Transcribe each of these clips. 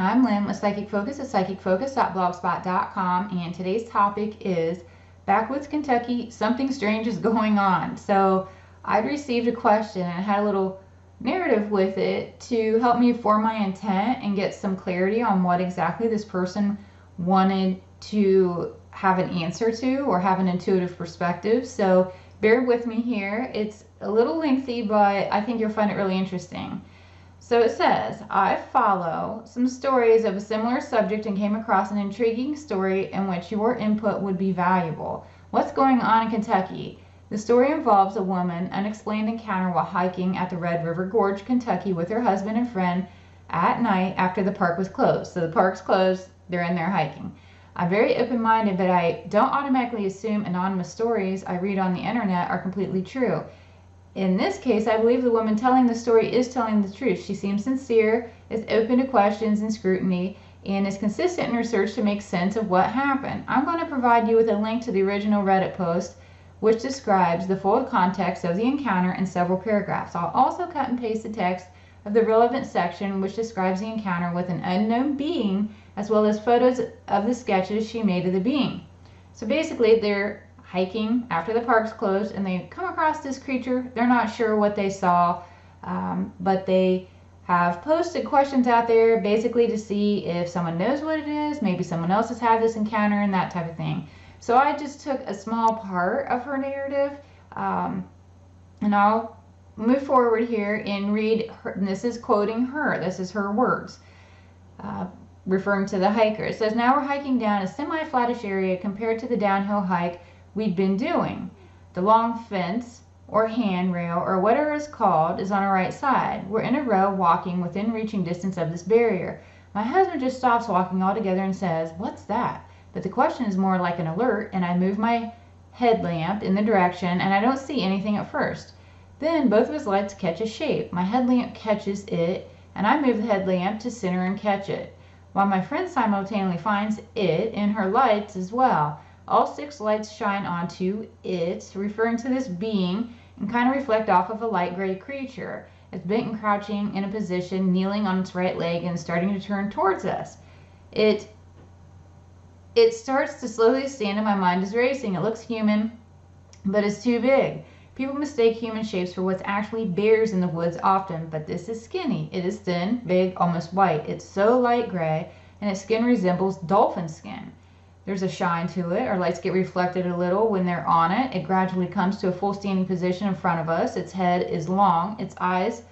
I'm Lynn with Psychic Focus at psychicfocus.blogspot.com and today's topic is Backwoods, Kentucky, something strange is going on. So I'd received a question and had a little narrative with it to help me form my intent and get some clarity on what exactly this person wanted to have an answer to or have an intuitive perspective. So bear with me here. It's a little lengthy, but I think you'll find it really interesting. So it says, I follow some stories of a similar subject and came across an intriguing story in which your input would be valuable. What's going on in Kentucky? The story involves a woman unexplained encounter while hiking at the Red River Gorge, Kentucky with her husband and friend at night after the park was closed. So the park's closed, they're in there hiking. I'm very open minded, but I don't automatically assume anonymous stories I read on the internet are completely true. In this case, I believe the woman telling the story is telling the truth. She seems sincere, is open to questions and scrutiny, and is consistent in her search to make sense of what happened. I'm going to provide you with a link to the original Reddit post, which describes the full context of the encounter in several paragraphs. I'll also cut and paste the text of the relevant section, which describes the encounter with an unknown being, as well as photos of the sketches she made of the being. So basically, they're hiking after the park's closed and they come across this creature. They're not sure what they saw, um, but they have posted questions out there basically to see if someone knows what it is, maybe someone else has had this encounter and that type of thing. So I just took a small part of her narrative um, and I'll move forward here and read her, and this is quoting her, this is her words. Uh, referring to the hiker. It says, Now we're hiking down a semi flattish area compared to the downhill hike we'd been doing. The long fence or handrail or whatever it's called is on our right side. We're in a row walking within reaching distance of this barrier. My husband just stops walking altogether and says, What's that? But the question is more like an alert, and I move my headlamp in the direction and I don't see anything at first. Then both of his lights catch a shape. My headlamp catches it, and I move the headlamp to center and catch it, while my friend simultaneously finds it in her lights as well. All six lights shine onto it, referring to this being, and kind of reflect off of a light gray creature. It's bent and crouching in a position, kneeling on its right leg and starting to turn towards us. It it starts to slowly stand and my mind is racing. It looks human, but it's too big. People mistake human shapes for what's actually bears in the woods often, but this is skinny. It is thin, big, almost white. It's so light gray, and its skin resembles dolphin skin. There's a shine to it. Our lights get reflected a little when they're on it. It gradually comes to a full standing position in front of us. Its head is long. Its eyes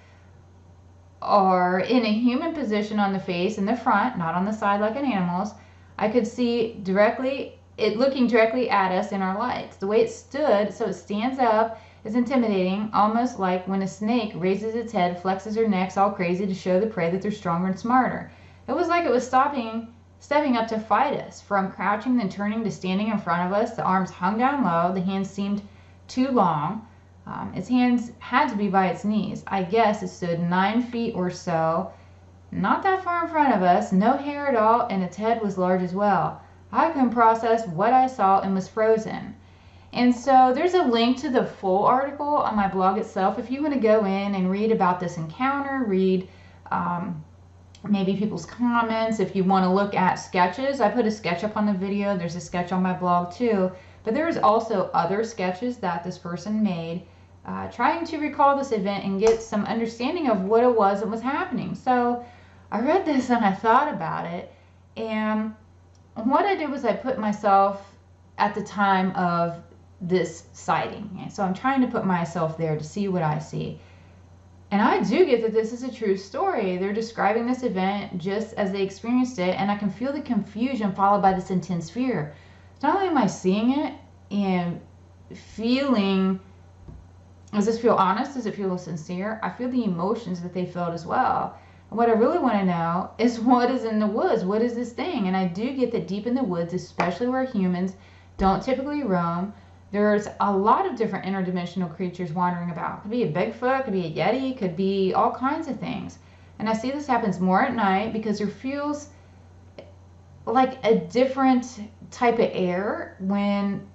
are in a human position on the face in the front, not on the side like an animal's. I could see directly it looking directly at us in our lights. The way it stood, so it stands up, is intimidating, almost like when a snake raises its head, flexes her necks all crazy to show the prey that they're stronger and smarter. It was like it was stopping stepping up to fight us. From crouching then turning to standing in front of us, the arms hung down low, the hands seemed too long. Um, its hands had to be by its knees. I guess it stood nine feet or so, not that far in front of us, no hair at all, and its head was large as well. I couldn't process what I saw and was frozen. And so there's a link to the full article on my blog itself if you want to go in and read about this encounter, read um, maybe people's comments. If you want to look at sketches, I put a sketch up on the video. There's a sketch on my blog too. But there's also other sketches that this person made uh, trying to recall this event and get some understanding of what it was that was happening. So I read this and I thought about it. And what I did was I put myself at the time of this sighting. So I'm trying to put myself there to see what I see. And I do get that this is a true story. They're describing this event just as they experienced it, and I can feel the confusion followed by this intense fear. Not only am I seeing it and feeling, does this feel honest? Does it feel sincere? I feel the emotions that they felt as well. And what I really want to know is what is in the woods? What is this thing? And I do get that deep in the woods, especially where humans don't typically roam, there's a lot of different interdimensional creatures wandering about. Could be a Bigfoot, could be a Yeti, could be all kinds of things. And I see this happens more at night because there feels like a different type of air when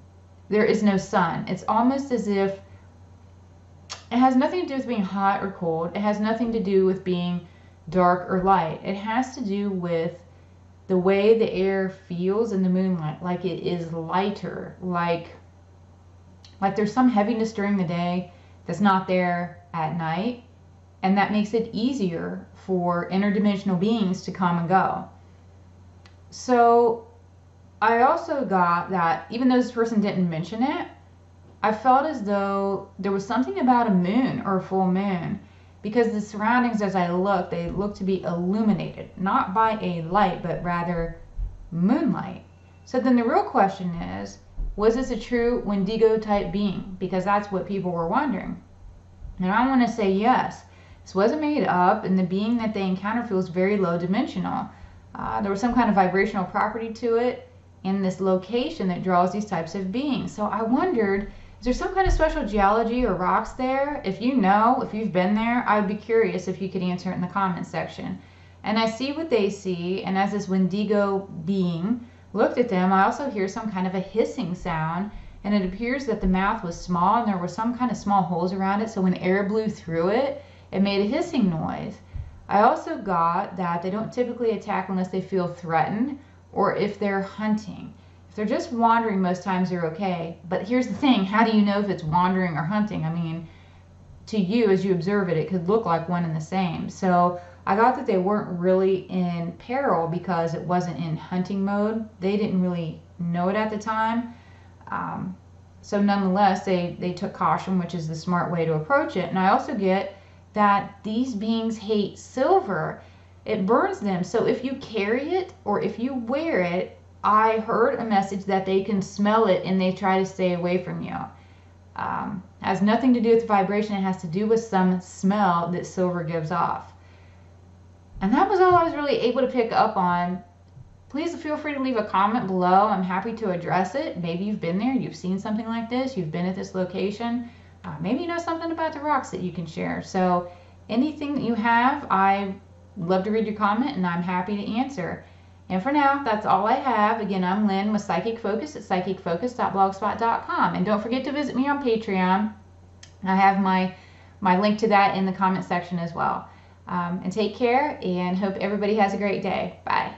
there is no sun. It's almost as if it has nothing to do with being hot or cold. It has nothing to do with being dark or light. It has to do with the way the air feels in the moonlight, like it is lighter, like like there's some heaviness during the day that's not there at night, and that makes it easier for interdimensional beings to come and go. So I also got that even though this person didn't mention it, I felt as though there was something about a moon or a full moon because the surroundings as I looked, they looked to be illuminated, not by a light, but rather moonlight. So then the real question is, was this a true Wendigo type being? Because that's what people were wondering. And I want to say yes. This wasn't made up, and the being that they encountered feels very low dimensional. Uh, there was some kind of vibrational property to it in this location that draws these types of beings. So I wondered is there some kind of special geology or rocks there? If you know, if you've been there, I would be curious if you could answer it in the comments section. And I see what they see, and as this Wendigo being looked at them, I also hear some kind of a hissing sound, and it appears that the mouth was small and there were some kind of small holes around it, so when air blew through it, it made a hissing noise. I also got that they don't typically attack unless they feel threatened or if they're hunting. If they're just wandering, most times they're okay. But here's the thing how do you know if it's wandering or hunting? I mean, to you, as you observe it, it could look like one and the same. So I got that they weren't really in peril because it wasn't in hunting mode. They didn't really know it at the time. Um, so nonetheless, they, they took caution, which is the smart way to approach it. And I also get that these beings hate silver. It burns them. So if you carry it or if you wear it, I heard a message that they can smell it and they try to stay away from you. Um, has nothing to do with vibration. It has to do with some smell that silver gives off. And that was all I was really able to pick up on. Please feel free to leave a comment below. I'm happy to address it. Maybe you've been there, you've seen something like this, you've been at this location. Uh, maybe you know something about the rocks that you can share. So anything that you have, I love to read your comment and I'm happy to answer. And for now, that's all I have. Again, I'm Lynn with Psychic Focus at psychicfocus.blogspot.com. And don't forget to visit me on Patreon. I have my, my link to that in the comment section as well. Um, and take care and hope everybody has a great day. Bye.